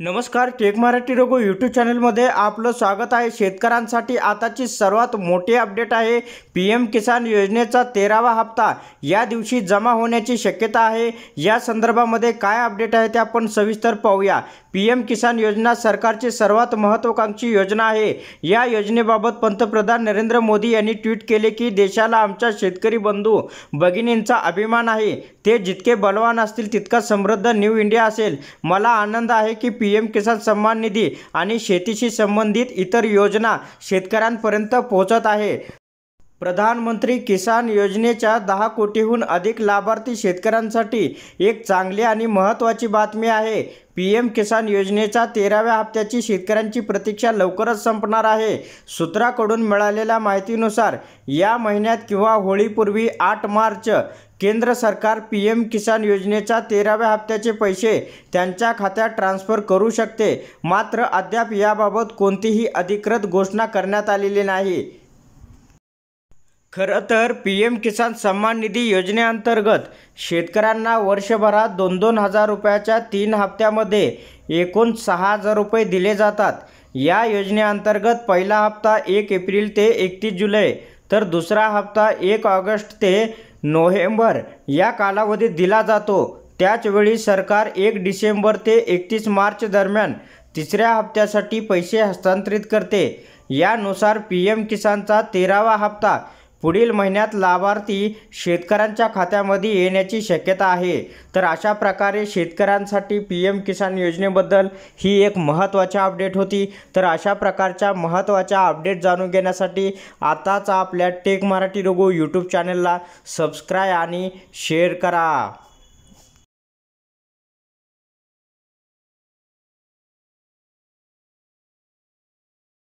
नमस्कार take Marathi Raghu YouTube चॅनलमध्ये आपलं स्वागत आहे. शेतकऱ्यांसाठी आताची सर्वात मोठी अपडेट आहे. पी एम किसान योजनेचा तेरावा हप्ता या दिवशी जमा होण्याची शक्यता आहे. या संदर्भामध्ये काय अपडेट आहे ते आपण सविस्तर पाहूया. पी एम किसान योजना सरकारची सर्वात महत्त्वाकांक्षी योजना आहे. या योजनेबाबत पंतप्रधान नरेंद्र मोदी यांनी ट्विट केले की देशाला आमच्या शेतकरी बंधू भगिनींचा अभिमान आहे. ते जितके बलवान असतील तितका समृद्ध न्यू इंडिया असेल. मला आनंद आहे की पी एम किसान सन्मान निधी आणि शेतीशी संबंधित इतर योजना शेतकऱ्यांपर्यंत पोहोचत आहे. प्रधानमंत्री किसान योजनेच्या दहा कोटीहून अधिक लाभार्थी शेतकऱ्यांसाठी एक चांगली आणि महत्त्वाची बातमी आहे. पी एम किसान योजनेच्या तेराव्या हप्त्याची शेतकऱ्यांची प्रतीक्षा लवकरच संपणार आहे. सूत्राकडून मिळालेल्या माहितीनुसार या महिन्यात किंवा होळीपूर्वी आठ मार्च केंद्र सरकार पी एम किसान योजनेच्या तेराव्या हप्त्याचे पैसे त्यांच्या खात्यात ट्रान्स्फर करू शकते. मात्र अद्याप याबाबत कोणतीही अधिकृत घोषणा करण्यात आलेली नाही. खरं तर पी एम किसान सन्मान निधी योजनेअंतर्गत शेतकऱ्यांना वर्षभरात दोन दोन हजार रुपयाच्या तीन हप्त्यामध्ये एकूण सहा हजार रुपये दिले जातात. या योजनेअंतर्गत पहिला हप्ता एक एप्रिल ते एकतीस जुलै तर दुसरा हप्ता एक ऑगस्ट ते नोव्हेंबर या कालावधीत दिला जातो. त्याचवेळी सरकार एक डिसेंबर ते एकतीस मार्च दरम्यान तिसऱ्या हप्त्यासाठी पैसे हस्तांतरित करते. यानुसार पी एम किसानचा तेरावा हप्ता पुढील महिन्यात लाभार्थी शेतकऱ्यांच्या खात्यामध्ये येण्याची शक्यता आहे. तर अशा प्रकारे शेतकऱ्यांसाठी पी एम किसान योजनेबद्दल ही एक महत्त्वाची अपडेट होती. तर अशा प्रकारच्या महत्त्वाच्या अपडेट जाणून घेण्यासाठी आताच आपल्या टेक मराठी रोगो यूट्यूब चॅनलला सबस्क्राय आणि शेअर करा.